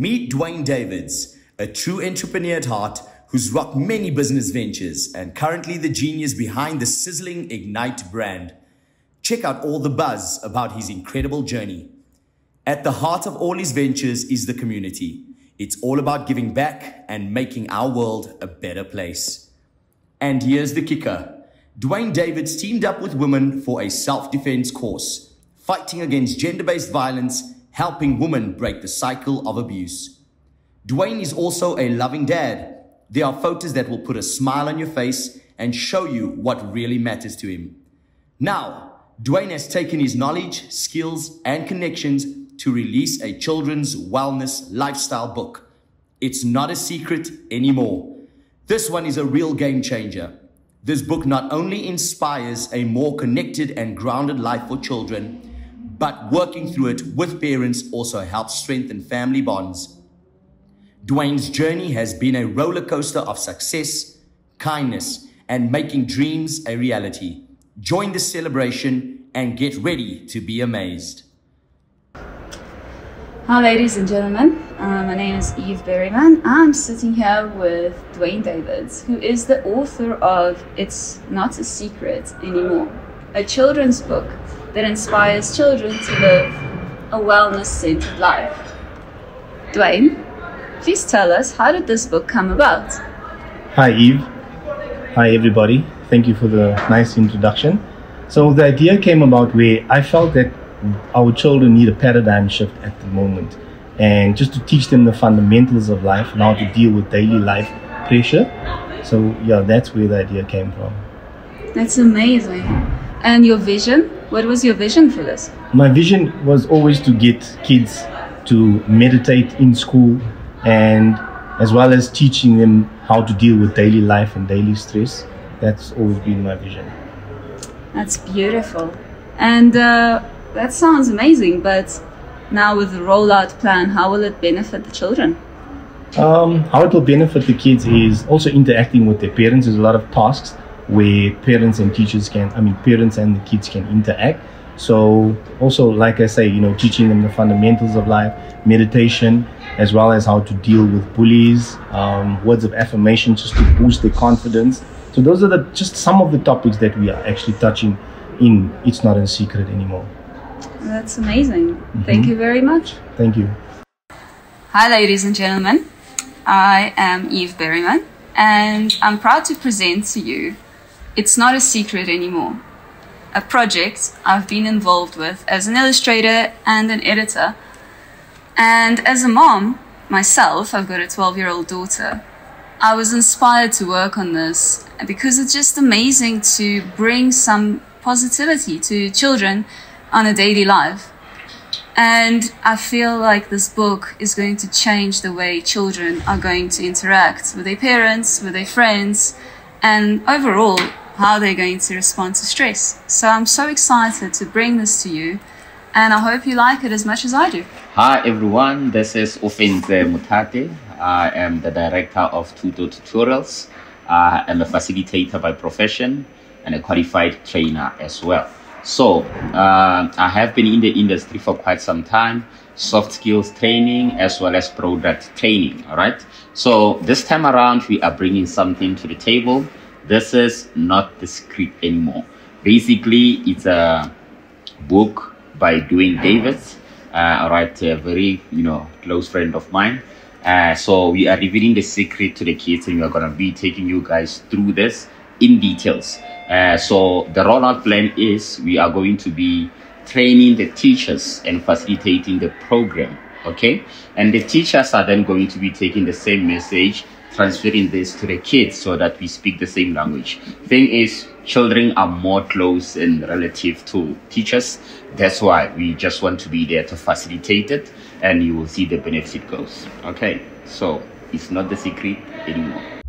Meet Duane Davids, a true entrepreneur at heart who's rocked many business ventures and currently the genius behind the sizzling Ignite brand. Check out all the buzz about his incredible journey. At the heart of all his ventures is the community. It's all about giving back and making our world a better place. And here's the kicker. Duane Davids teamed up with women for a self-defense course, fighting against gender-based violence, helping women break the cycle of abuse. Duane is also a loving dad. There are photos that will put a smile on your face and show you what really matters to him. Now, Duane has taken his knowledge, skills, and connections to release a children's wellness lifestyle book. It's not a secret anymore. This one is a real game changer. This book not only inspires a more connected and grounded life for children, but working through it with parents also helps strengthen family bonds. Duane's journey has been a roller coaster of success, kindness, and making dreams a reality. Join the celebration and get ready to be amazed. Hi, ladies and gentlemen. Uh, my name is Eve Berryman. I'm sitting here with Duane Davids, who is the author of It's Not a Secret Anymore, a children's book that inspires children to live a wellness centered life. Duane, please tell us how did this book come about? Hi, Eve. Hi, everybody. Thank you for the nice introduction. So, the idea came about where I felt that our children need a paradigm shift at the moment and just to teach them the fundamentals of life and how to deal with daily life pressure so yeah that's where the idea came from that's amazing and your vision what was your vision for this my vision was always to get kids to meditate in school and as well as teaching them how to deal with daily life and daily stress that's always been my vision that's beautiful and uh, that sounds amazing, but now with the rollout plan, how will it benefit the children? Um, how it will benefit the kids is also interacting with their parents. There's a lot of tasks where parents and teachers can, I mean, parents and the kids can interact. So also, like I say, you know, teaching them the fundamentals of life, meditation, as well as how to deal with bullies, um, words of affirmation, just to boost their confidence. So those are the just some of the topics that we are actually touching in. It's not a secret anymore. That's amazing. Mm-hmm. Thank you very much. Thank you. Hi, ladies and gentlemen. I am Eve Berryman, and I'm proud to present to you It's Not a Secret Anymore, a project I've been involved with as an illustrator and an editor. And as a mom myself, I've got a 12 year old daughter. I was inspired to work on this because it's just amazing to bring some positivity to children on a daily life. And I feel like this book is going to change the way children are going to interact with their parents, with their friends, and overall, how they're going to respond to stress. So I'm so excited to bring this to you, and I hope you like it as much as I do. Hi everyone, this is Ofenze Mutate. I am the director of Tuto Tutorials. I'm a facilitator by profession and a qualified trainer as well. So uh, I have been in the industry for quite some time, soft skills training as well as product training. All right. So this time around, we are bringing something to the table. This is not the script anymore. Basically, it's a book by Duane Davids. Uh, right, a very you know close friend of mine. Uh, so we are revealing the secret to the kids, and we are gonna be taking you guys through this in details. Uh, so the rollout plan is we are going to be training the teachers and facilitating the program. Okay. And the teachers are then going to be taking the same message, transferring this to the kids so that we speak the same language. Thing is, children are more close and relative to teachers. That's why we just want to be there to facilitate it and you will see the benefit goes. Okay. So it's not the secret anymore.